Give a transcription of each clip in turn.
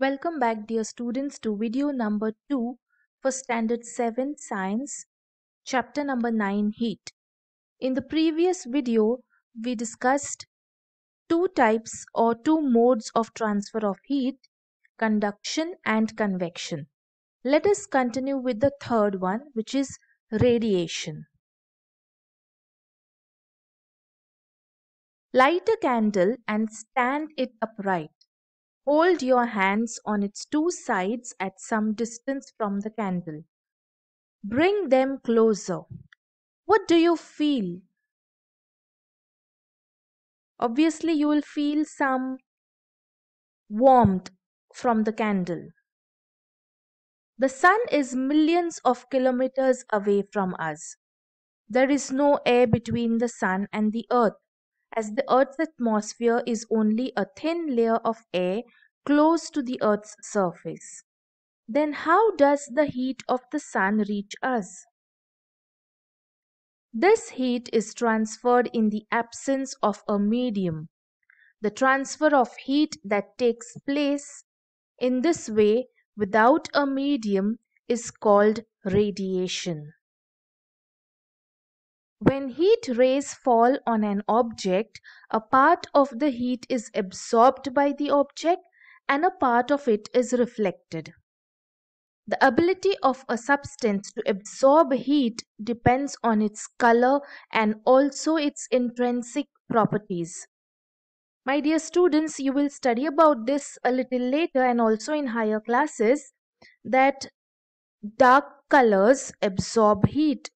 Welcome back dear students to video number 2 for standard 7 science chapter number 9 heat. In the previous video we discussed two types or two modes of transfer of heat conduction and convection. Let us continue with the third one which is radiation. Light a candle and stand it upright. Hold your hands on its two sides at some distance from the candle. Bring them closer. What do you feel? Obviously, you will feel some warmth from the candle. The sun is millions of kilometers away from us. There is no air between the sun and the earth as the Earth's atmosphere is only a thin layer of air close to the Earth's surface. Then how does the heat of the sun reach us? This heat is transferred in the absence of a medium. The transfer of heat that takes place in this way without a medium is called radiation. When heat rays fall on an object, a part of the heat is absorbed by the object and a part of it is reflected. The ability of a substance to absorb heat depends on its color and also its intrinsic properties. My dear students, you will study about this a little later and also in higher classes that dark colors absorb heat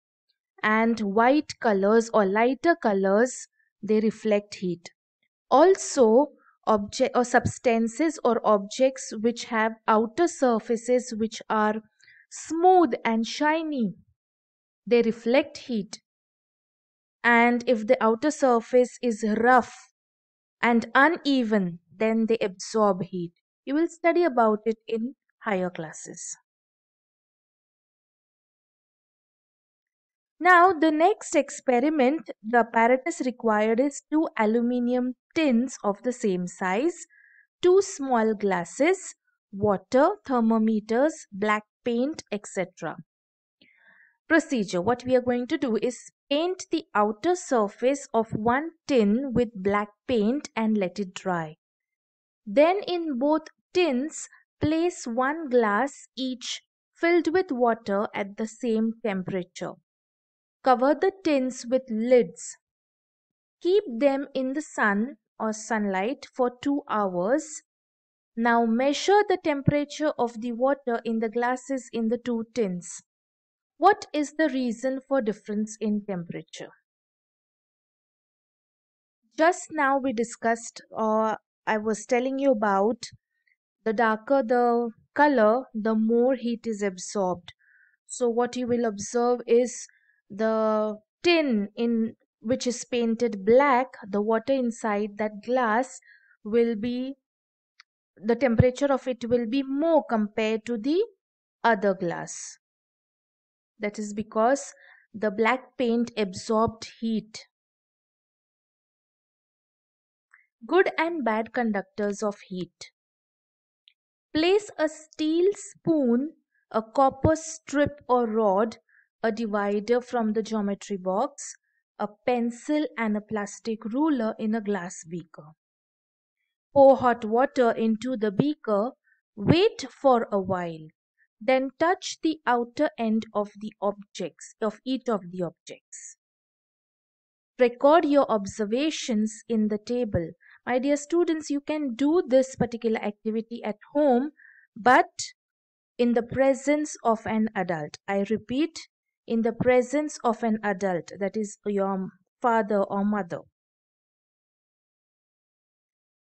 and white colors or lighter colors they reflect heat. Also object or substances or objects which have outer surfaces which are smooth and shiny they reflect heat. And if the outer surface is rough and uneven then they absorb heat. You will study about it in higher classes Now the next experiment, the apparatus required is two aluminium tins of the same size, two small glasses, water, thermometers, black paint, etc. Procedure What we are going to do is paint the outer surface of one tin with black paint and let it dry. Then in both tins, place one glass each filled with water at the same temperature. Cover the tins with lids. Keep them in the sun or sunlight for 2 hours. Now measure the temperature of the water in the glasses in the two tins. What is the reason for difference in temperature? Just now we discussed or uh, I was telling you about the darker the color, the more heat is absorbed. So what you will observe is the tin in which is painted black the water inside that glass will be the temperature of it will be more compared to the other glass. That is because the black paint absorbed heat. Good and bad conductors of heat. Place a steel spoon a copper strip or rod a divider from the geometry box, a pencil and a plastic ruler in a glass beaker. Pour hot water into the beaker, wait for a while, then touch the outer end of the objects, of each of the objects. Record your observations in the table. My dear students, you can do this particular activity at home, but in the presence of an adult. I repeat, in the presence of an adult, that is your father or mother.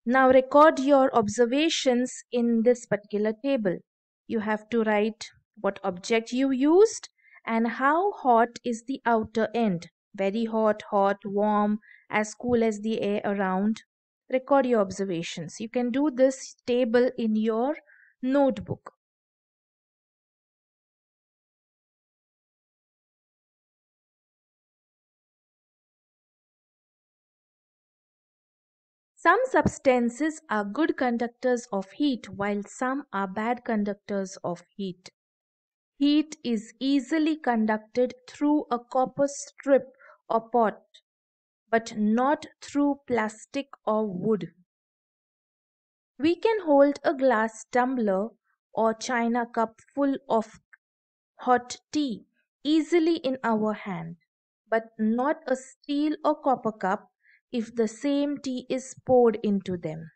Now record your observations in this particular table. You have to write what object you used and how hot is the outer end. Very hot, hot, warm, as cool as the air around. Record your observations. You can do this table in your notebook. Some substances are good conductors of heat while some are bad conductors of heat. Heat is easily conducted through a copper strip or pot, but not through plastic or wood. We can hold a glass tumbler or china cup full of hot tea easily in our hand, but not a steel or copper cup if the same tea is poured into them.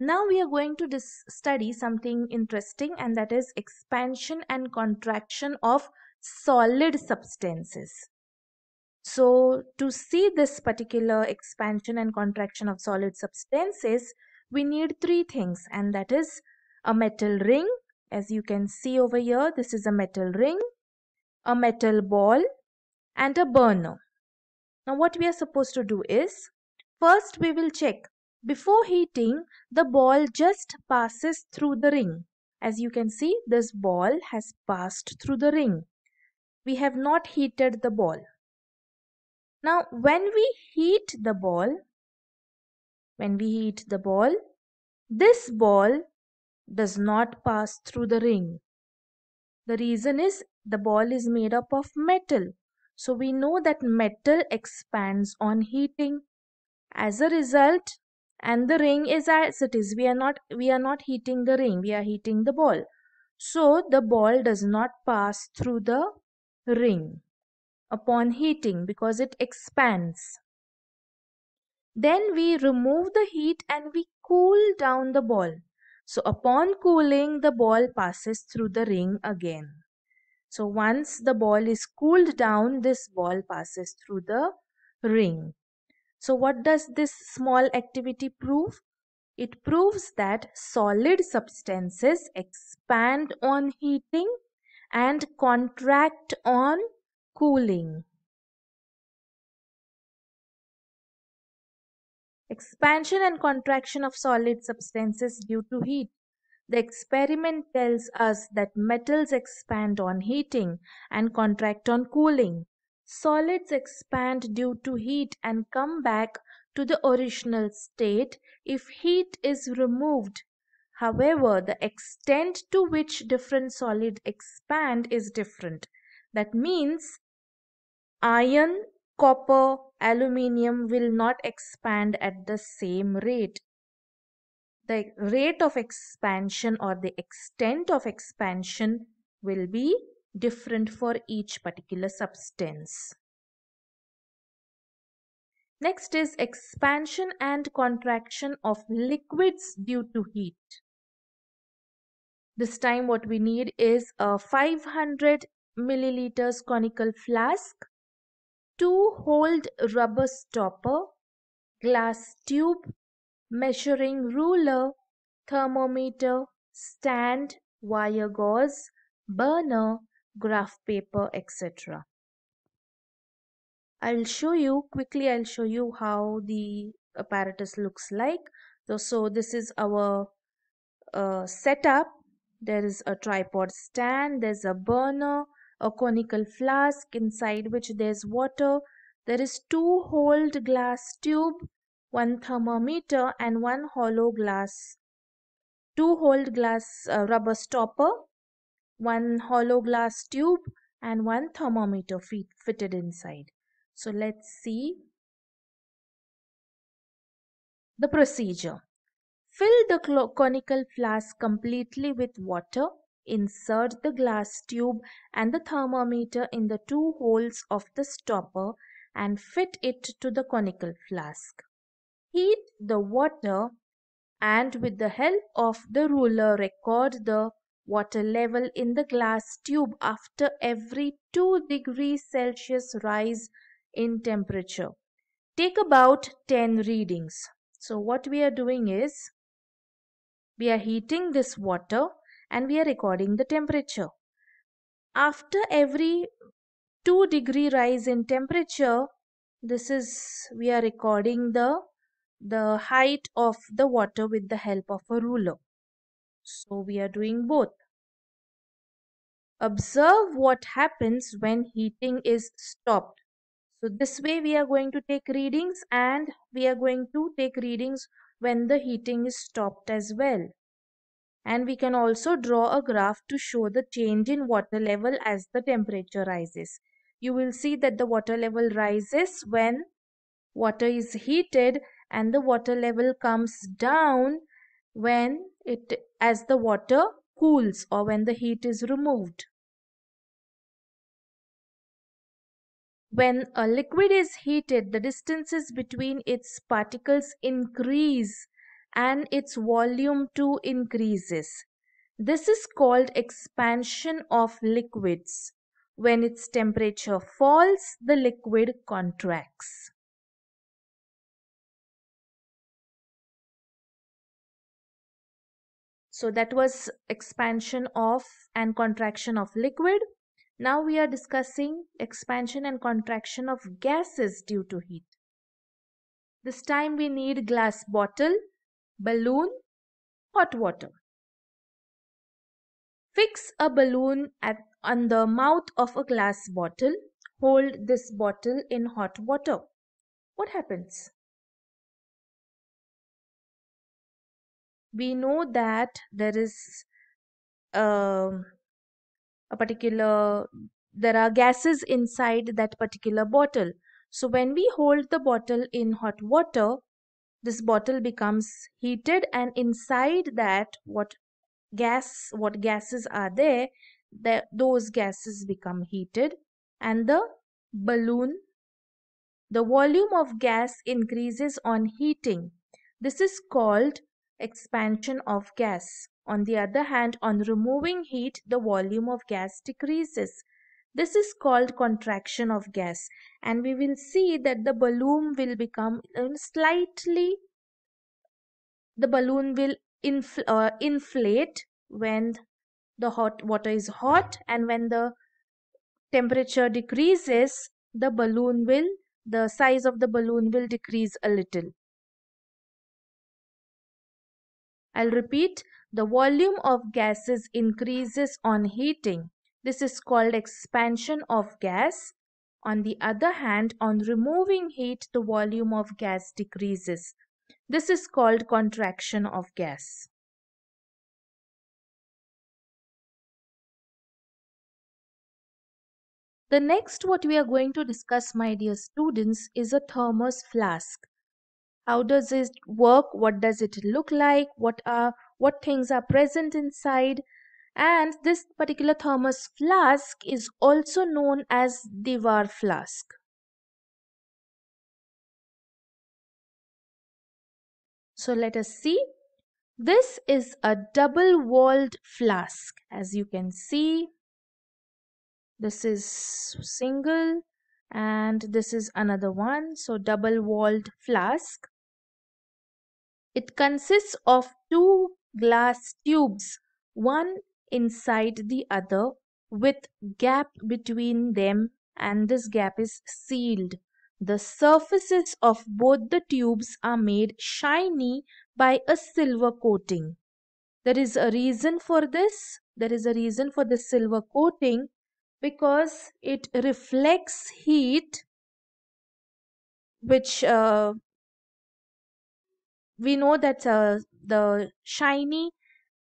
Now we are going to study something interesting and that is expansion and contraction of solid substances. So to see this particular expansion and contraction of solid substances, we need three things and that is a metal ring. As you can see over here, this is a metal ring, a metal ball and a burner. Now what we are supposed to do is, first we will check. Before heating, the ball just passes through the ring. As you can see, this ball has passed through the ring. We have not heated the ball. Now when we heat the ball, when we heat the ball, this ball does not pass through the ring. The reason is the ball is made up of metal. So we know that metal expands on heating. As a result, and the ring is as it is, we are not we are not heating the ring, we are heating the ball. So the ball does not pass through the ring upon heating because it expands. Then we remove the heat and we cool down the ball. So upon cooling, the ball passes through the ring again. So once the ball is cooled down, this ball passes through the ring. So what does this small activity prove? It proves that solid substances expand on heating and contract on cooling. Expansion and contraction of solid substances due to heat. The experiment tells us that metals expand on heating and contract on cooling. Solids expand due to heat and come back to the original state if heat is removed. However, the extent to which different solids expand is different. That means iron copper, aluminium will not expand at the same rate. The rate of expansion or the extent of expansion will be different for each particular substance. Next is expansion and contraction of liquids due to heat. This time what we need is a 500 milliliters conical flask two-holed rubber stopper, glass tube, measuring ruler, thermometer, stand, wire gauze, burner, graph paper, etc. I'll show you quickly I'll show you how the apparatus looks like. So, this is our uh, setup. There is a tripod stand, there's a burner, a conical flask inside which there's water. There is two holed glass tube, one thermometer and one hollow glass, two holed glass uh, rubber stopper, one hollow glass tube and one thermometer fit, fitted inside. So let's see the procedure. Fill the conical flask completely with water Insert the glass tube and the thermometer in the two holes of the stopper and fit it to the conical flask. Heat the water and with the help of the ruler record the water level in the glass tube after every 2 degrees Celsius rise in temperature. Take about 10 readings. So what we are doing is we are heating this water and we are recording the temperature. After every 2 degree rise in temperature, this is we are recording the the height of the water with the help of a ruler. So we are doing both. Observe what happens when heating is stopped. So this way we are going to take readings and we are going to take readings when the heating is stopped as well. And we can also draw a graph to show the change in water level as the temperature rises. You will see that the water level rises when water is heated and the water level comes down when it as the water cools or when the heat is removed. When a liquid is heated, the distances between its particles increase and its volume too increases. This is called expansion of liquids. When its temperature falls, the liquid contracts. So that was expansion of and contraction of liquid. Now we are discussing expansion and contraction of gases due to heat. This time we need glass bottle, balloon, hot water. Fix a balloon at, on the mouth of a glass bottle. Hold this bottle in hot water. What happens? We know that there is uh, a particular there are gases inside that particular bottle. So when we hold the bottle in hot water this bottle becomes heated and inside that what gas what gases are there that those gases become heated and the balloon the volume of gas increases on heating. This is called expansion of gas on the other hand, on removing heat, the volume of gas decreases. This is called contraction of gas and we will see that the balloon will become uh, slightly, the balloon will infl uh, inflate when the hot water is hot and when the temperature decreases, the balloon will, the size of the balloon will decrease a little. I'll repeat, the volume of gases increases on heating. This is called expansion of gas. On the other hand, on removing heat, the volume of gas decreases. This is called contraction of gas. The next what we are going to discuss my dear students is a thermos flask. How does it work? What does it look like? What are what things are present inside and this particular thermos flask is also known as Dewar flask. So let us see. This is a double walled flask as you can see. This is single and this is another one. So double walled flask. It consists of two glass tubes, one inside the other, with gap between them and this gap is sealed. The surfaces of both the tubes are made shiny by a silver coating. There is a reason for this. There is a reason for the silver coating because it reflects heat which uh, we know that uh, the shiny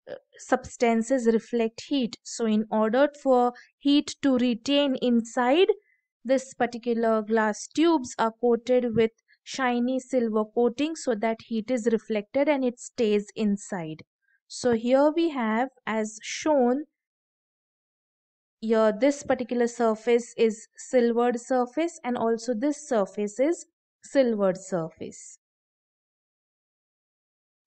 uh, substances reflect heat. So in order for heat to retain inside this particular glass tubes are coated with shiny silver coating so that heat is reflected and it stays inside. So here we have as shown here this particular surface is silvered surface and also this surface is silvered surface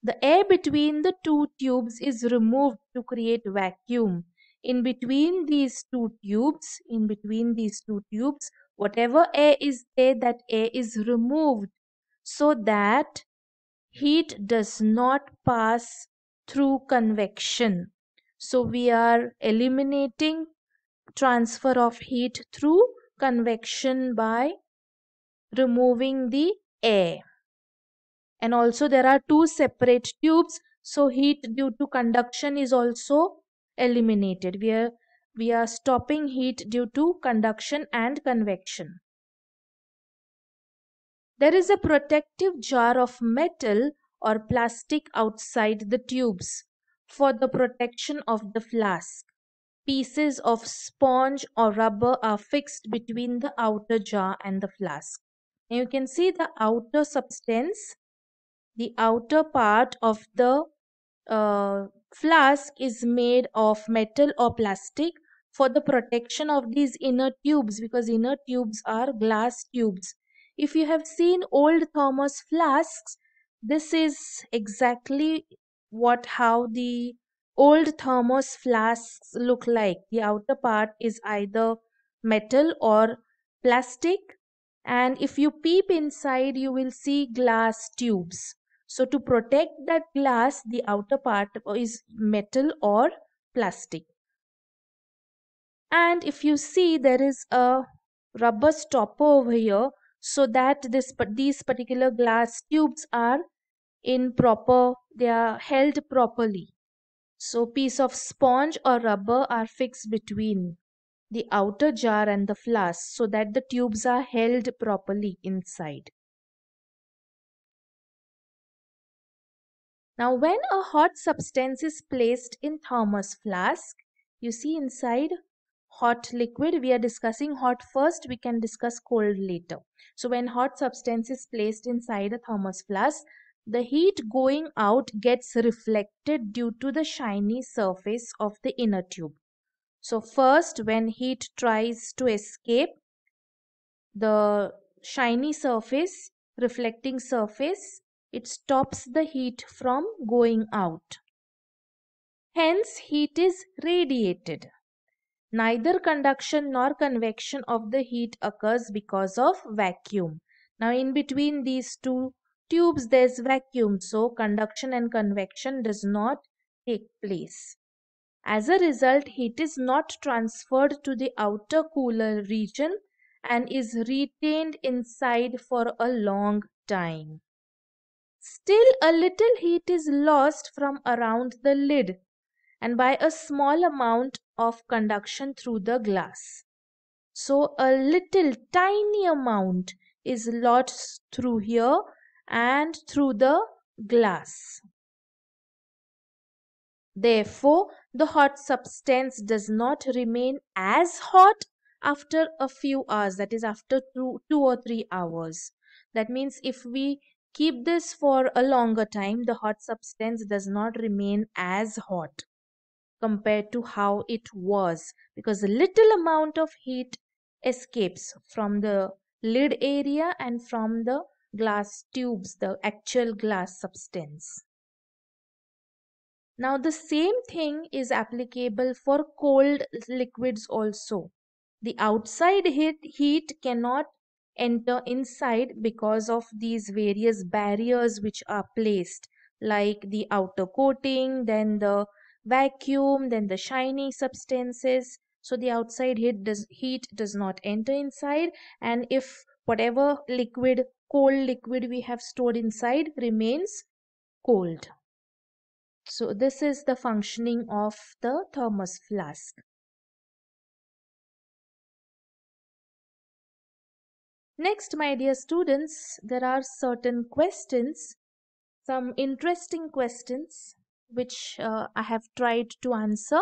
the air between the two tubes is removed to create vacuum. In between these two tubes, in between these two tubes, whatever air is there, that air is removed so that heat does not pass through convection. So we are eliminating transfer of heat through convection by removing the air and also there are two separate tubes so heat due to conduction is also eliminated we are we are stopping heat due to conduction and convection There is a protective jar of metal or plastic outside the tubes for the protection of the flask. Pieces of sponge or rubber are fixed between the outer jar and the flask. You can see the outer substance, the outer part of the uh, flask is made of metal or plastic for the protection of these inner tubes because inner tubes are glass tubes. If you have seen old thermos flasks, this is exactly what how the old thermos flasks look like. The outer part is either metal or plastic and if you peep inside you will see glass tubes. So to protect that glass the outer part is metal or plastic. And if you see there is a rubber stopper over here so that this these particular glass tubes are in proper they are held properly. So piece of sponge or rubber are fixed between the outer jar and the flask so that the tubes are held properly inside now when a hot substance is placed in thermos flask you see inside hot liquid we are discussing hot first we can discuss cold later. So when hot substance is placed inside a thermos flask the heat going out gets reflected due to the shiny surface of the inner tube. So first when heat tries to escape the shiny surface reflecting surface it stops the heat from going out hence heat is radiated Neither conduction nor convection of the heat occurs because of vacuum. Now in between these two tubes there is vacuum so conduction and convection does not take place. As a result heat is not transferred to the outer cooler region and is retained inside for a long time. Still a little heat is lost from around the lid and by a small amount of conduction through the glass. So a little tiny amount is lost through here and through the glass. Therefore, the hot substance does not remain as hot after a few hours, that is, after two, two or three hours. That means if we keep this for a longer time, the hot substance does not remain as hot compared to how it was because a little amount of heat escapes from the lid area and from the glass tubes, the actual glass substance. Now the same thing is applicable for cold liquids also. The outside heat, heat cannot enter inside because of these various barriers which are placed like the outer coating, then the vacuum then the shiny substances. So the outside heat does heat does not enter inside and if whatever liquid cold liquid we have stored inside remains cold. So this is the functioning of the thermos flask next my dear students there are certain questions some interesting questions which uh, I have tried to answer.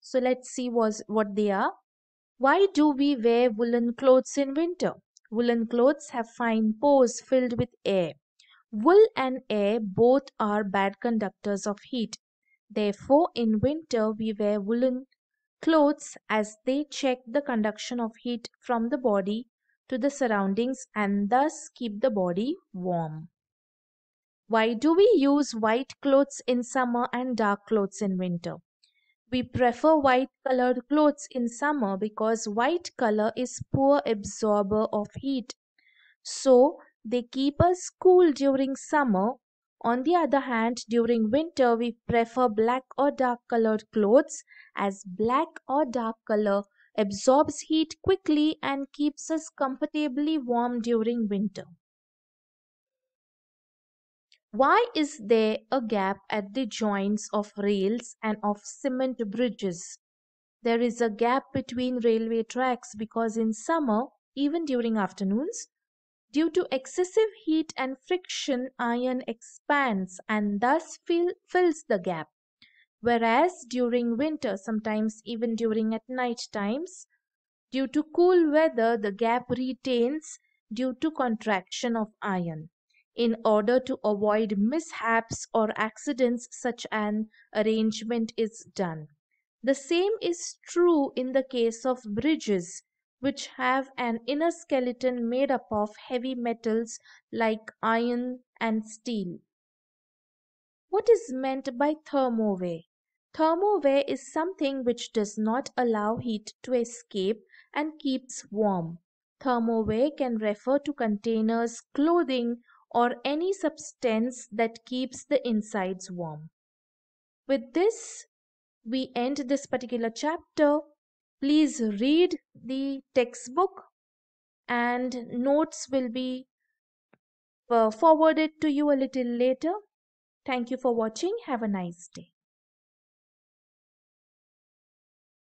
So let's see was, what they are. Why do we wear woolen clothes in winter? Woolen clothes have fine pores filled with air. Wool and air both are bad conductors of heat. Therefore, in winter we wear woolen clothes as they check the conduction of heat from the body to the surroundings and thus keep the body warm. Why do we use white clothes in summer and dark clothes in winter? We prefer white colored clothes in summer because white color is poor absorber of heat. So they keep us cool during summer. On the other hand, during winter we prefer black or dark colored clothes as black or dark color absorbs heat quickly and keeps us comfortably warm during winter. Why is there a gap at the joints of rails and of cement bridges? There is a gap between railway tracks because in summer, even during afternoons, Due to excessive heat and friction, iron expands and thus fill, fills the gap. Whereas during winter, sometimes even during at night times, due to cool weather, the gap retains due to contraction of iron. In order to avoid mishaps or accidents, such an arrangement is done. The same is true in the case of bridges which have an inner skeleton made up of heavy metals like iron and steel. What is meant by thermowear? Thermowear is something which does not allow heat to escape and keeps warm. Thermowear can refer to containers, clothing, or any substance that keeps the insides warm. With this, we end this particular chapter. Please read the textbook and notes will be uh, forwarded to you a little later. Thank you for watching. Have a nice day.